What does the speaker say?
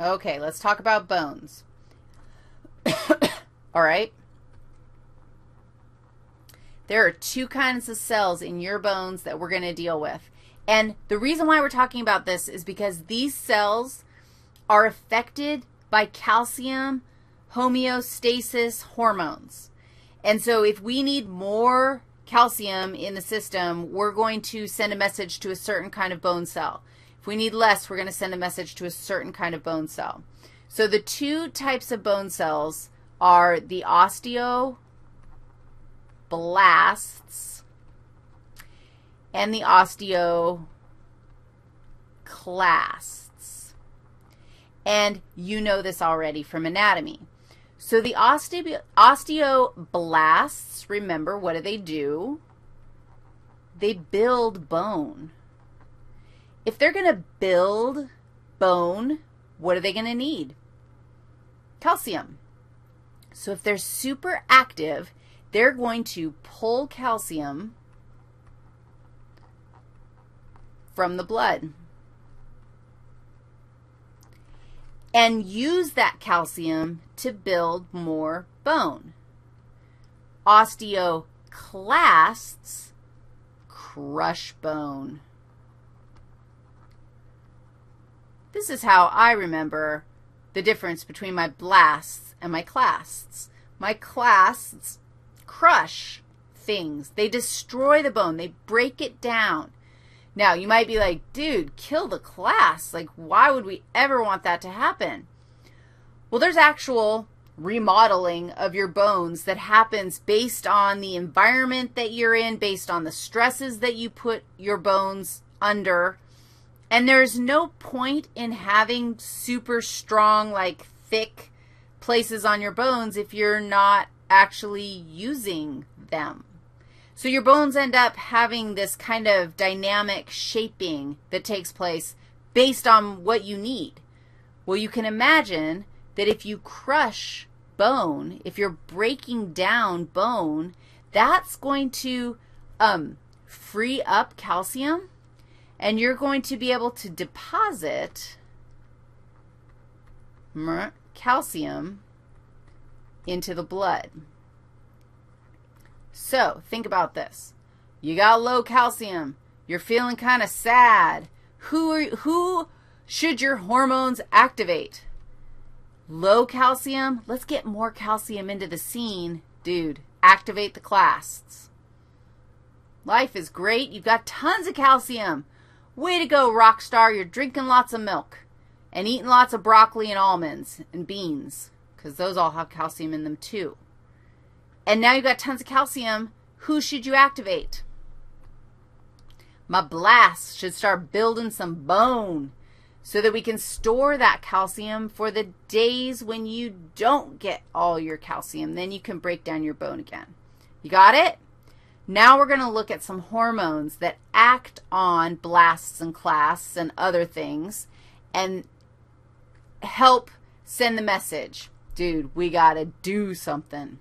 Okay, let's talk about bones. All right? There are two kinds of cells in your bones that we're going to deal with. And the reason why we're talking about this is because these cells are affected by calcium homeostasis hormones. And so if we need more calcium in the system, we're going to send a message to a certain kind of bone cell. If we need less, we're going to send a message to a certain kind of bone cell. So the two types of bone cells are the osteoblasts and the osteoclasts. And you know this already from anatomy. So the osteo osteoblasts, remember, what do they do? They build bone. If they're going to build bone, what are they going to need? Calcium. So if they're super active, they're going to pull calcium from the blood and use that calcium to build more bone. Osteoclasts crush bone. This is how I remember the difference between my blasts and my clasts. My clasts crush things. They destroy the bone. They break it down. Now, you might be like, dude, kill the clasts. Like, why would we ever want that to happen? Well, there's actual remodeling of your bones that happens based on the environment that you're in, based on the stresses that you put your bones under, and there's no point in having super strong, like thick places on your bones if you're not actually using them. So your bones end up having this kind of dynamic shaping that takes place based on what you need. Well, you can imagine that if you crush bone, if you're breaking down bone, that's going to um, free up calcium and you're going to be able to deposit calcium into the blood. So think about this. You got low calcium. You're feeling kind of sad. Who, are, who should your hormones activate? Low calcium? Let's get more calcium into the scene. Dude, activate the clasts. Life is great. You've got tons of calcium. Way to go, rock star. You're drinking lots of milk and eating lots of broccoli and almonds and beans because those all have calcium in them too. And now you've got tons of calcium. Who should you activate? My blast should start building some bone so that we can store that calcium for the days when you don't get all your calcium. Then you can break down your bone again. You got it? Now we're going to look at some hormones that act on blasts and clasts and other things and help send the message. Dude, we got to do something.